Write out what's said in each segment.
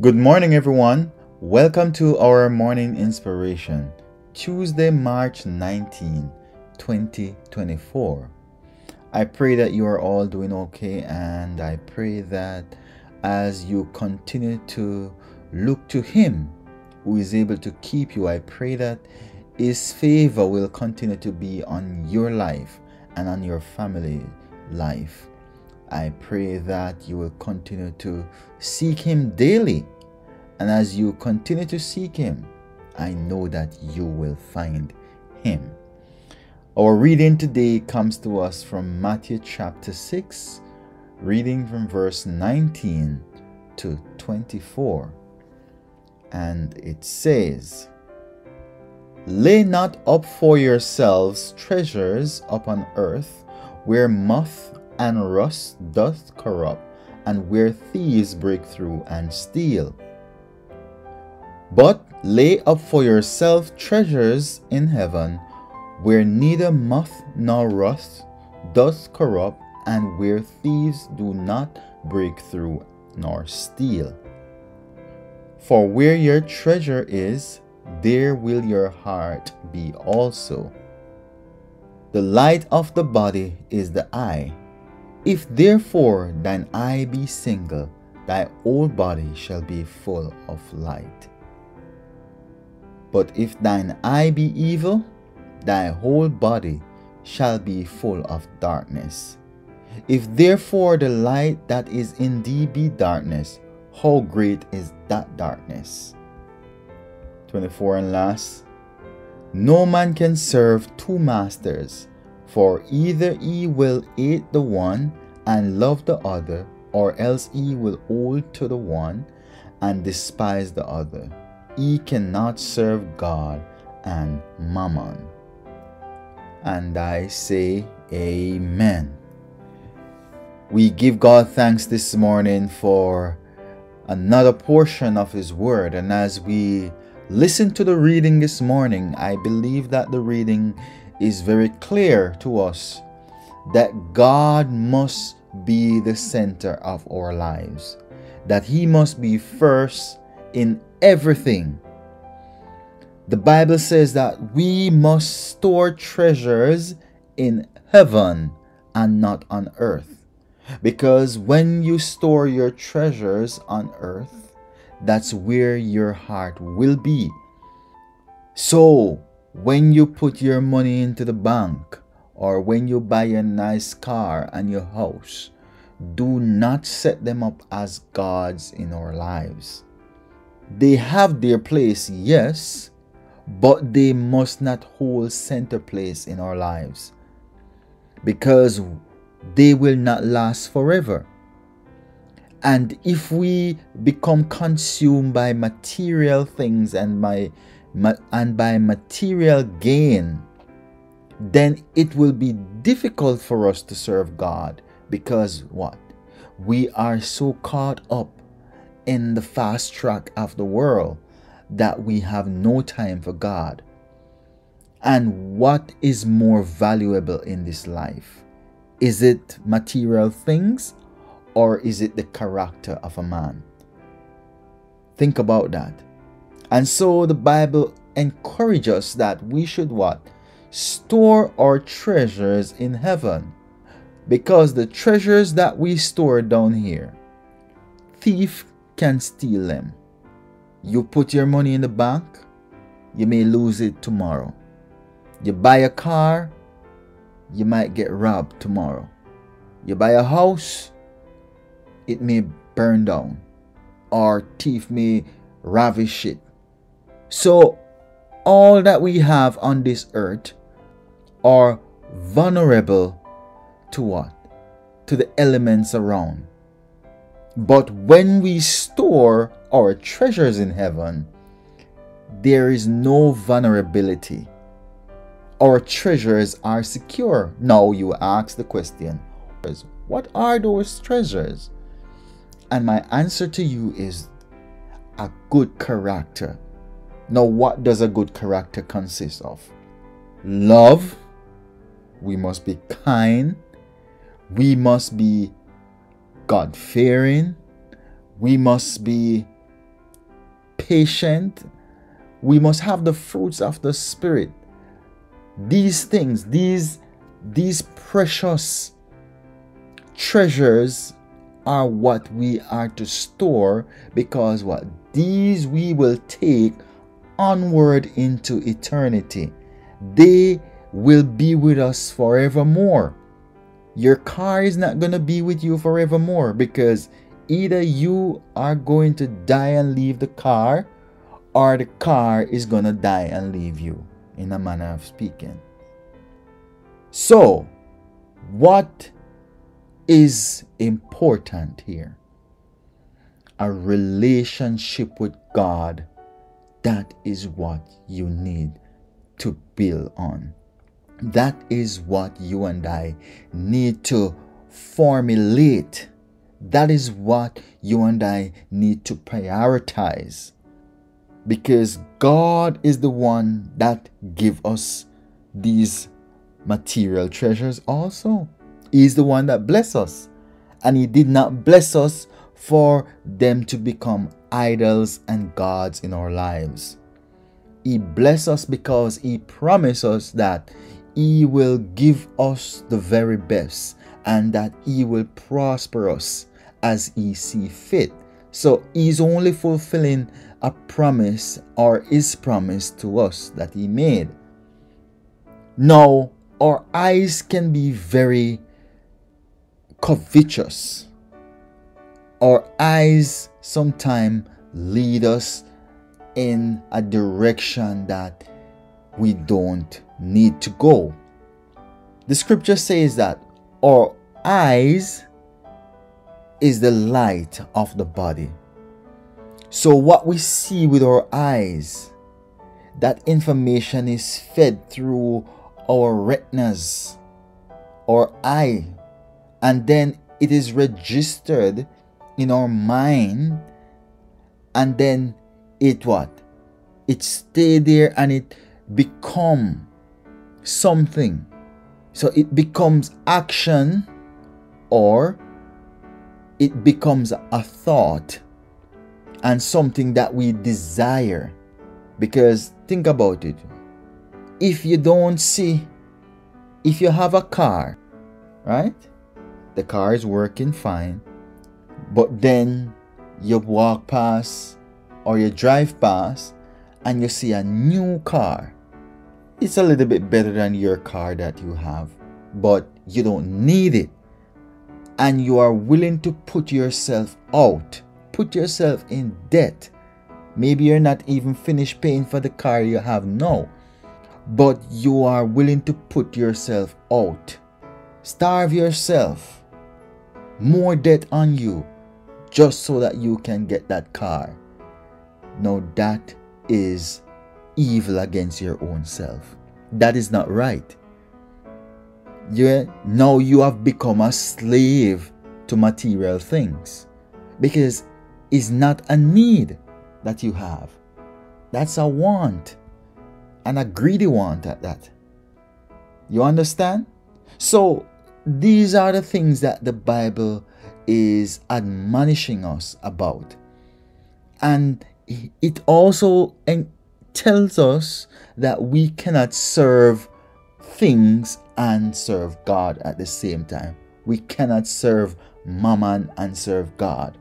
Good morning, everyone. Welcome to our morning inspiration, Tuesday, March 19, 2024. I pray that you are all doing okay, and I pray that as you continue to look to Him who is able to keep you, I pray that His favor will continue to be on your life and on your family life. I pray that you will continue to seek Him daily. And as you continue to seek Him, I know that you will find Him. Our reading today comes to us from Matthew chapter 6, reading from verse 19 to 24. And it says, Lay not up for yourselves treasures upon earth, where moth and rust doth corrupt, and where thieves break through and steal. But lay up for yourself treasures in heaven, where neither moth nor rust doth corrupt, and where thieves do not break through nor steal. For where your treasure is, there will your heart be also. The light of the body is the eye. If therefore thine eye be single, thy whole body shall be full of light. But if thine eye be evil, thy whole body shall be full of darkness. If therefore the light that is in thee be darkness, how great is that darkness? 24 and last, no man can serve two masters for either he will hate the one and love the other, or else he will hold to the one and despise the other. He cannot serve God and mammon. And I say, Amen. We give God thanks this morning for another portion of His Word. And as we listen to the reading this morning, I believe that the reading is very clear to us that God must be the center of our lives, that He must be first in everything. The Bible says that we must store treasures in heaven and not on earth. Because when you store your treasures on earth, that's where your heart will be. So, when you put your money into the bank or when you buy a nice car and your house, do not set them up as gods in our lives. They have their place, yes, but they must not hold center place in our lives because they will not last forever. And if we become consumed by material things and by and by material gain, then it will be difficult for us to serve God because what? We are so caught up in the fast track of the world that we have no time for God. And what is more valuable in this life? Is it material things or is it the character of a man? Think about that. And so the Bible encourages us that we should what? Store our treasures in heaven. Because the treasures that we store down here, thief can steal them. You put your money in the bank, you may lose it tomorrow. You buy a car, you might get robbed tomorrow. You buy a house, it may burn down, or thief may ravish it. So, all that we have on this earth are vulnerable to what? To the elements around. But when we store our treasures in heaven, there is no vulnerability. Our treasures are secure. Now you ask the question, what are those treasures? And my answer to you is a good character now, what does a good character consist of? Love. We must be kind. We must be God fearing. We must be patient. We must have the fruits of the Spirit. These things, these, these precious treasures are what we are to store because what these we will take onward into eternity. They will be with us forevermore. Your car is not going to be with you forevermore because either you are going to die and leave the car or the car is going to die and leave you, in a manner of speaking. So, what is important here? A relationship with God. That is what you need to build on. That is what you and I need to formulate. That is what you and I need to prioritize. Because God is the one that give us these material treasures also. He is the one that bless us. And he did not bless us for them to become idols and gods in our lives. He bless us because he promised us that he will give us the very best and that he will prosper us as he see fit. So he's only fulfilling a promise or his promise to us that he made. Now, our eyes can be very covetous. Our eyes sometimes lead us in a direction that we don't need to go. The scripture says that our eyes is the light of the body. So, what we see with our eyes, that information is fed through our retinas, our eye, and then it is registered in our mind, and then it what? It stay there and it become something. So it becomes action or it becomes a thought and something that we desire. Because think about it. If you don't see, if you have a car, right? The car is working fine, but then you walk past or you drive past and you see a new car it's a little bit better than your car that you have, but you don't need it. And you are willing to put yourself out, put yourself in debt. Maybe you're not even finished paying for the car you have now, but you are willing to put yourself out. Starve yourself. More debt on you just so that you can get that car. Now that is evil against your own self. That is not right. You, now you have become a slave to material things because it's not a need that you have. That's a want and a greedy want at that. You understand? So these are the things that the Bible is admonishing us about. And it also tells us that we cannot serve things and serve God at the same time. We cannot serve mammon and serve God.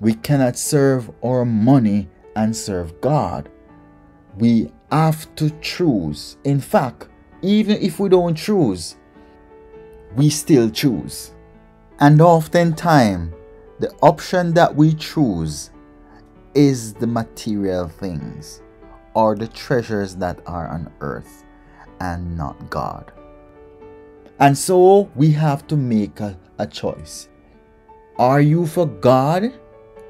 We cannot serve our money and serve God. We have to choose. In fact, even if we don't choose, we still choose. And oftentimes, the option that we choose is the material things or the treasures that are on earth and not God. And so we have to make a, a choice. Are you for God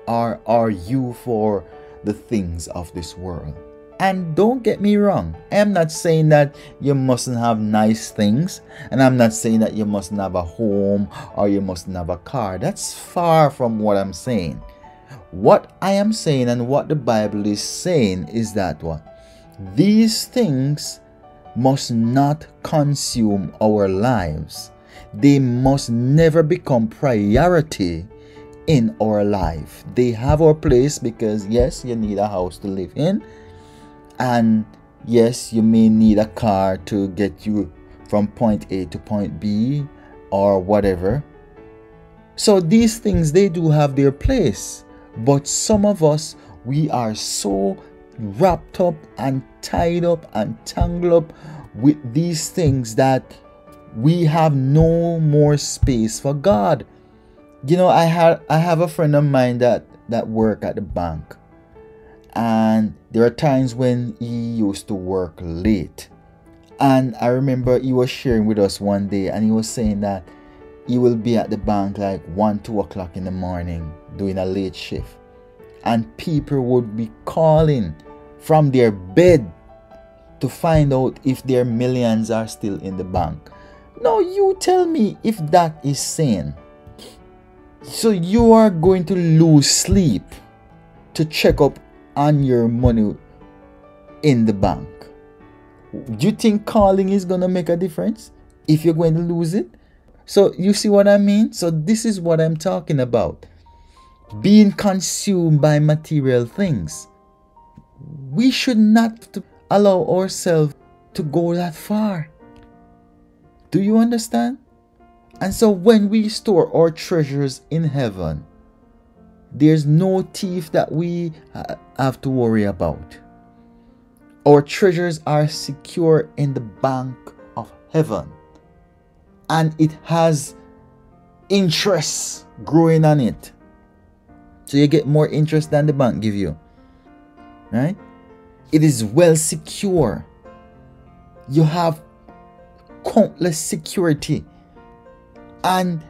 or are you for the things of this world? And don't get me wrong, I am not saying that you mustn't have nice things, and I'm not saying that you mustn't have a home or you mustn't have a car. That's far from what I'm saying. What I am saying and what the Bible is saying is that what? These things must not consume our lives. They must never become priority in our life. They have our place because, yes, you need a house to live in. And yes, you may need a car to get you from point A to point B or whatever. So these things, they do have their place. But some of us, we are so wrapped up and tied up and tangled up with these things that we have no more space for God. You know, I had I have a friend of mine that that work at the bank. And there are times when he used to work late. And I remember he was sharing with us one day and he was saying that he will be at the bank like 1 2 o'clock in the morning doing a late shift. And people would be calling from their bed to find out if their millions are still in the bank. Now, you tell me if that is sane. So, you are going to lose sleep to check up on your money in the bank. Do you think calling is going to make a difference if you're going to lose it? So, you see what I mean? So, this is what I'm talking about being consumed by material things. We should not allow ourselves to go that far. Do you understand? And so when we store our treasures in heaven, there's no thief that we uh, have to worry about. Our treasures are secure in the bank of heaven. And it has interest growing on it. So you get more interest than the bank give you. Right? It is well secure. You have countless security and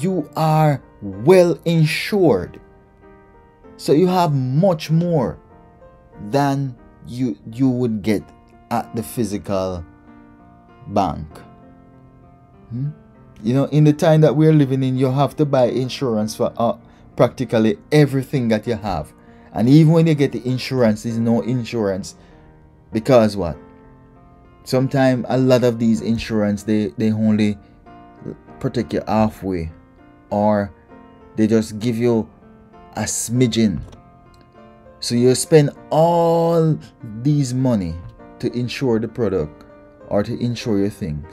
you are well insured. So you have much more than you you would get at the physical bank. Hmm? You know, in the time that we're living in, you have to buy insurance for uh, practically everything that you have. And even when you get the insurance, there's no insurance because what? Sometimes a lot of these insurance they, they only protect you halfway or they just give you a smidgen. So you spend all these money to insure the product or to insure your things.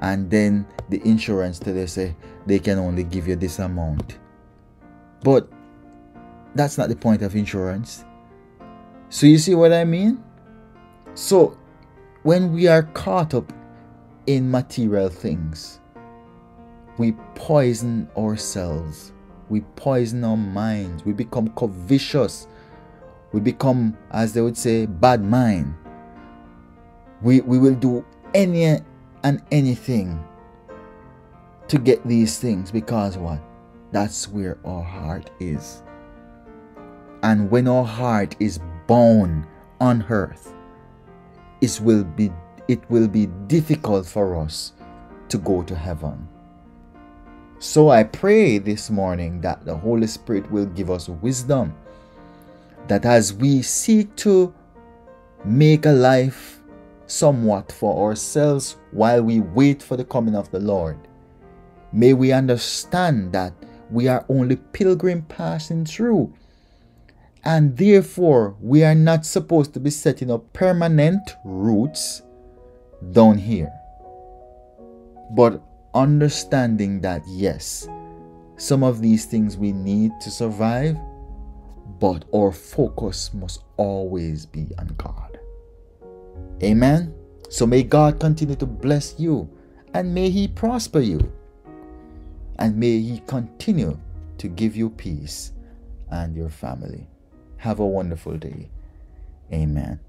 And then the insurance they say they can only give you this amount. But that's not the point of insurance. So you see what I mean? So when we are caught up in material things, we poison ourselves. We poison our minds. We become covetous. We become, as they would say, bad mind. We, we will do any and anything to get these things because what? That's where our heart is. And when our heart is bound on earth, it will be it will be difficult for us to go to heaven. So I pray this morning that the Holy Spirit will give us wisdom that as we seek to make a life somewhat for ourselves while we wait for the coming of the Lord, may we understand that we are only pilgrim passing through and therefore we are not supposed to be setting up permanent roots down here. But understanding that yes, some of these things we need to survive, but our focus must always be on God. Amen. So may God continue to bless you and may He prosper you and may He continue to give you peace and your family. Have a wonderful day. Amen.